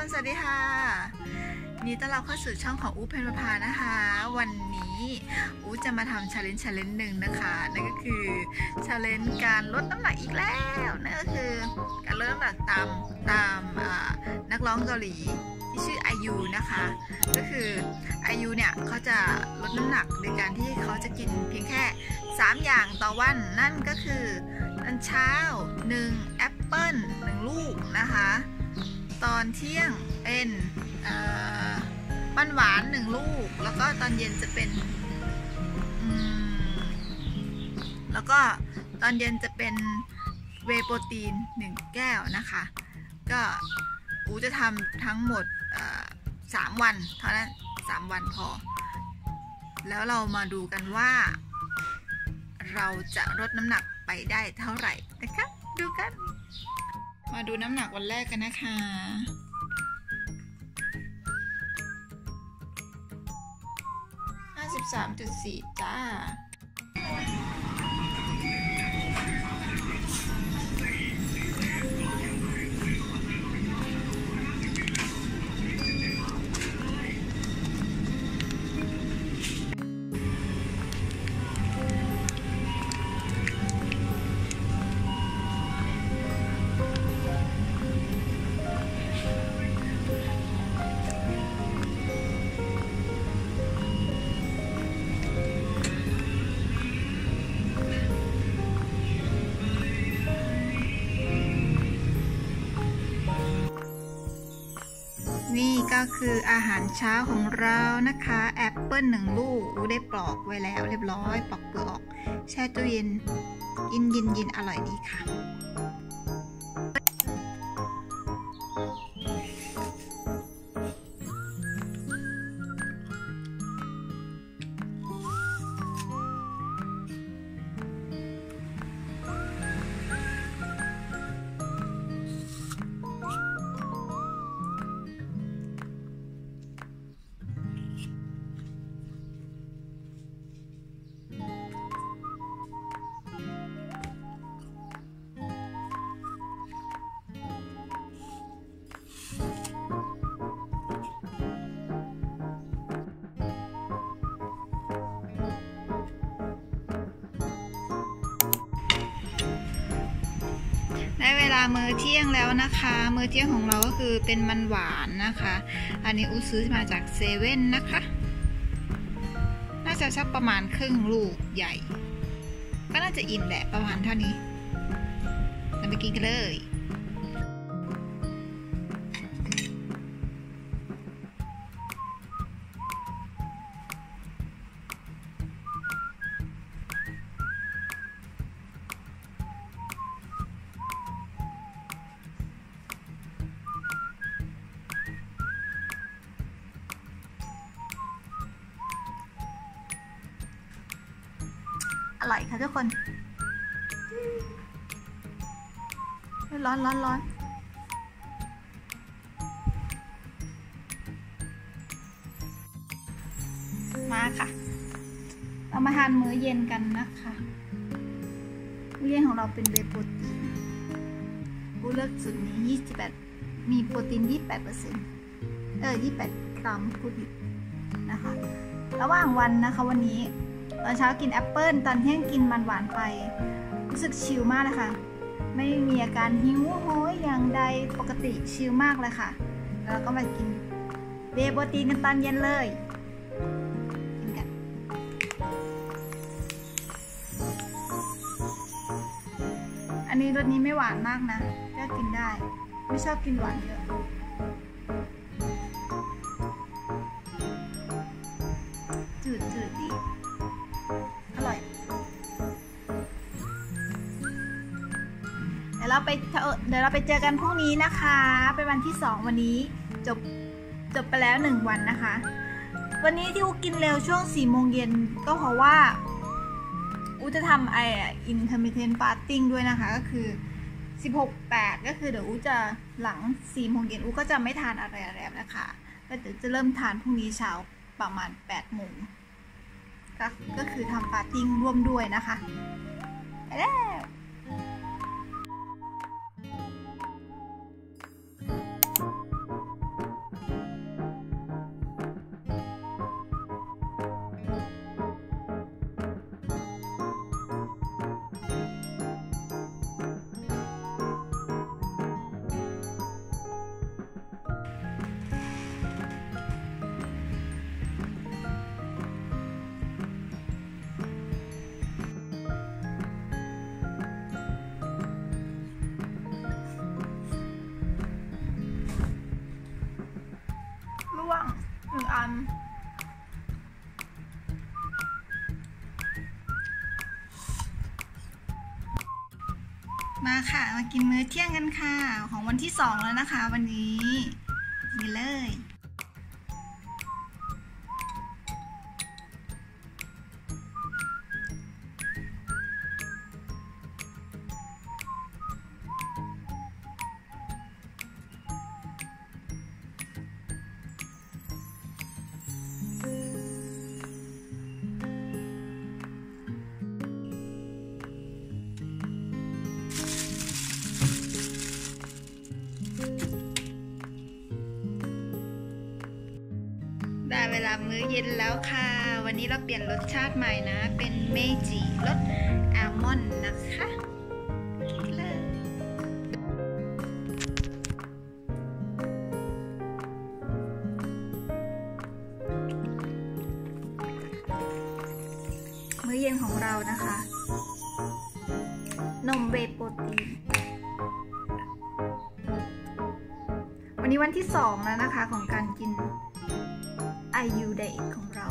สวัสดีค่ะยินดีต้อนรับเข้าสู่ช่องของอูเพ็ญประภานะคะ วันนี้อูจะมาทำ challenge challenge หนึ่งนะคะ นั่นก็คือ challenge การลดน้ำหนักอีกแล้ว นั่นก็คือการลดน้ำหนักตามตามนักร้องเกาหลีที่ชื่อไอยูนะคะ ก็คือไอยูเนี่ยเขาจะลดน้ำหนักโดยการที่เขาจะกินเพียงแค่ 3 อย่างต่อวัน นั่นก็คือตอนเช้า 1 แอปเปิ้ล1ลูกนะคะ ตอนเที่ยงเป็นมันหวานหนึ่งลูก แล้วก็ตอนเย็นจะเป็นแล้วก็ตอนเย็นจะเป็นเวโปรตีนหนึ่งแก้วนะคะ ก็อูจะทำทั้งหมดสามวันเท่านั้นสามวันพอ แล้วเรามาดูกันว่า เราจะลดน้ำหนักไปได้เท่าไหร่นะคะ ดูกัน มาดูน้ำหนักวันแรกกันนะคะ 53.4 จ้า ก็คืออาหารเช้าของเรานะคะแอปเปิ้ลหนึ่งลูกได้ปลอกไว้แล้วเรียบร้อยปลอกเปลือกแช่ตู้เย็นยินยินยินอร่อยดีค่ะ ได้เวลามื้อเที่ยงแล้วนะคะ มื้อเที่ยงของเราก็คือเป็นมันหวานนะคะ อันนี้อูซื้อมาจากเซเว่นนะคะ น่าจะสักประมาณครึ่งลูกใหญ่ ก็น่าจะอิ่มแหละประมาณเท่านี้ เราไปกินกันเลย อร่อยค่ะทุกคนร้อนร้อนร้อนมาค่ะ เรามาทานมื้อเย็นกันนะคะมื้อเย็นของเราเป็นเบโปรตีนกูเลือกสูตรนี้ 28 มีโปรตีน 28%เออ 28 กรัมพูดผิดนะคะ ระหว่างวันนะคะวันนี้ ตอนเช้ากินแอปเปิลตอนเที่ยงกินมันหวานไป รู้สึกชิลมากเลยค่ะ ไม่มีอาการหิวโหยอย่างใดปกติชิลมากเลยค่ะ แล้วก็มากินเบโปรตีนกันตอนเย็นเลยกินกันอันนี้รสนี้ไม่หวานมากนะก็กินได้ ไม่ชอบกินหวานเยอะ เดี๋ยวเราไปเดี๋ยวเราไปเจอกันพรุ่งนี้นะคะ เป็นวันที่สองวันนี้จบจบไปแล้วหนึ่งวันนะคะ วันนี้ที่อูกินเร็วช่วงสี่โมงเย็นก็เพราะว่าอูจะทำไอ intermittent fasting ด้วยนะคะ ก็คือ 16 8 ก็คือเดี๋ยวอูจะหลัง4โมงเย็นอูก็จะไม่ทานอะไรแล้วนะคะก็เดี๋ยวจะเริ่มทานพรุ่งนี้เช้าประมาณ8โมงก็คือทำปาร์ติ้งร่วมด้วยนะคะไปแล้ว มาค่ะ มากินมื้อเที่ยงกันค่ะ ของวันที่สองแล้วนะคะ วันนี้นี่เลยามื้อเย็นแล้วค่ะ วันนี้เราเปลี่ยนรสชาติใหม่นะ เป็นเมจิรสอัลมอนด์นะคะมื้อเย็นของเรานะคะ นมเวโปรตีน วันนี้วันที่สองแล้วนะคะของการกิน IU Day ของเรา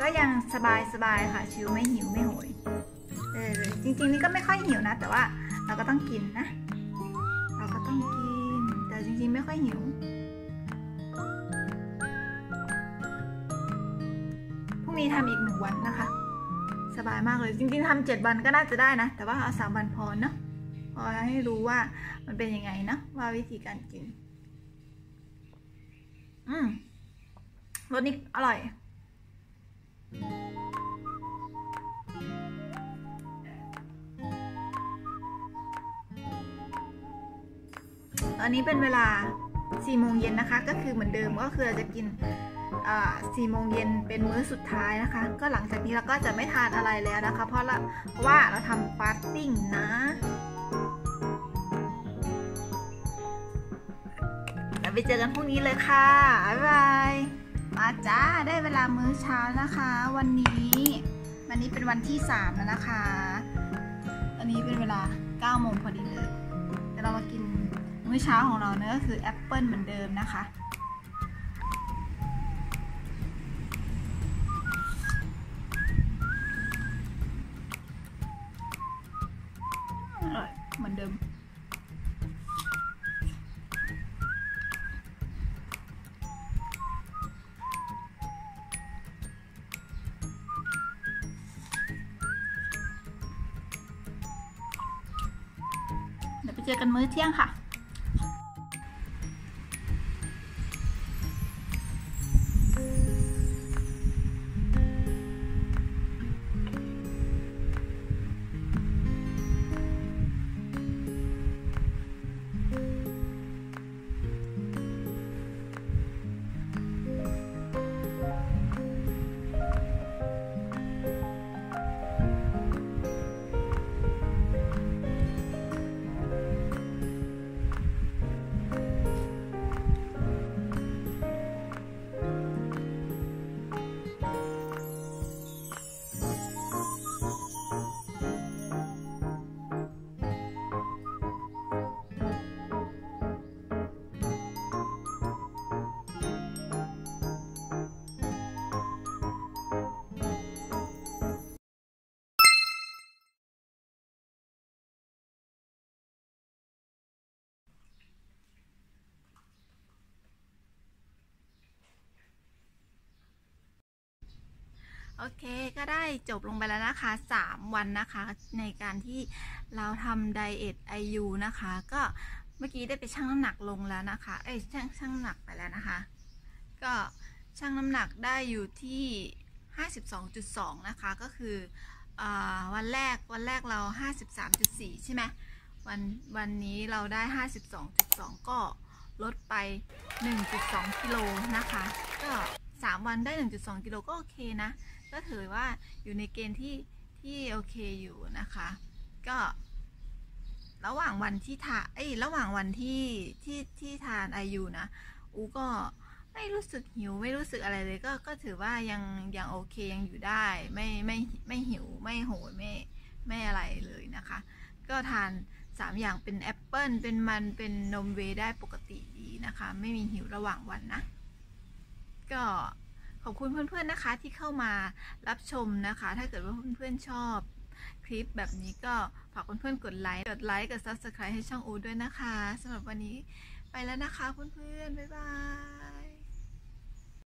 ก็ยังสบายสบายค่ะ ชิวไม่หิวไม่โหยเออจริงๆนี่ก็ไม่ค่อยหิวนะ แต่ว่าเราก็ต้องกินนะ เราก็ต้องกิน แต่จริงๆไม่ค่อยหิวพรุ่งนี้ทำอีกหนึ่งวันนะคะ สบายมากเลยจริงๆทำเจ็ดวันก็น่าจะได้นะ แต่ว่าเอาสามวันพอเนาะพอให้รู้ว่ามันเป็นยังไงนะว่าวิธีการกิน อืม รสนี้อร่อย ตอนนี้เป็นเวลา4โมงเย็นนะคะ ก็คือเหมือนเดิมก็คือเราจะกิน4โมงเย็นเป็นมื้อสุดท้ายนะคะ ก็หลังจากนี้เราก็จะไม่ทานอะไรแล้วนะคะ เพราะละว่าเราทำ fasting นะแล้วไปเจอกันพรุ่งนี้เลยค่ะ บ๊ายบาย มาจ้าได้เวลามื้อเช้านะคะ วันนี้วันนี้เป็นวันที่สามแล้วนะคะอันนี้เป็นเวลา9โมงพอดีเลยเดี๋ยวเรามากินมื้อเช้าของเรานั่นคือแอปเปิลเหมือนเดิมนะคะ เจอกันมื้อเที่ยงค่ะ โอเคก็ได้จบลงไปแล้วนะคะ 3 วันนะคะ ในการที่เราทำไดเอทไอยูนะคะ ก็เมื่อกี้ได้ไปชั่งน้ำหนักลงแล้วนะคะ เอ้ยชั่งชั่งน้ำหนักไปแล้วนะคะ ก็ชั่งน้ำหนักได้อยู่ที่ 52.2 นะคะ ก็คืออวันแรกวันแรกเรา 53.4 ใช่ไหมวันวันนี้เราได้ 52.2 ก็ลดไป 1.2 กิโลนะคะ ก็ 3 วันได้ 1.2 กิโลก็โอเคนะ ก็ถือว่าอยู่ในเกณฑ์ที่ที่โอเคอยู่นะคะ ก็ ระหว่างวันที่ทาเอ้ยระหว่างวันที่ที่ที่ทานไอยูนะอูก็ไม่รู้สึกหิวไม่รู้สึกอะไรเลย ก็ก็ถือว่ายังยังโอเคยังอยู่ได้ ไม่ไม่ไม่หิวไม่โหยไม่ไม่อะไรเลยนะคะ ก็ทาน3อย่างเป็นแอปเปิลเป็นมันเป็นนมเวได้ปกติดีนะคะ ไม่มีหิวระหว่างวันนะ ก็ ขอบคุณเพื่อนๆนะคะที่เข้ามารับชมนะคะ ถ้าเกิดว่าเพื่อนๆชอบคลิปแบบนี้ก็ฝากเพื่อนๆกดไลค์กดไลค์กด subscribe ให้ช่องอูด้วยนะคะสำหรับวันนี้ไปแล้วนะคะเพื่อนๆบ๊ายบาย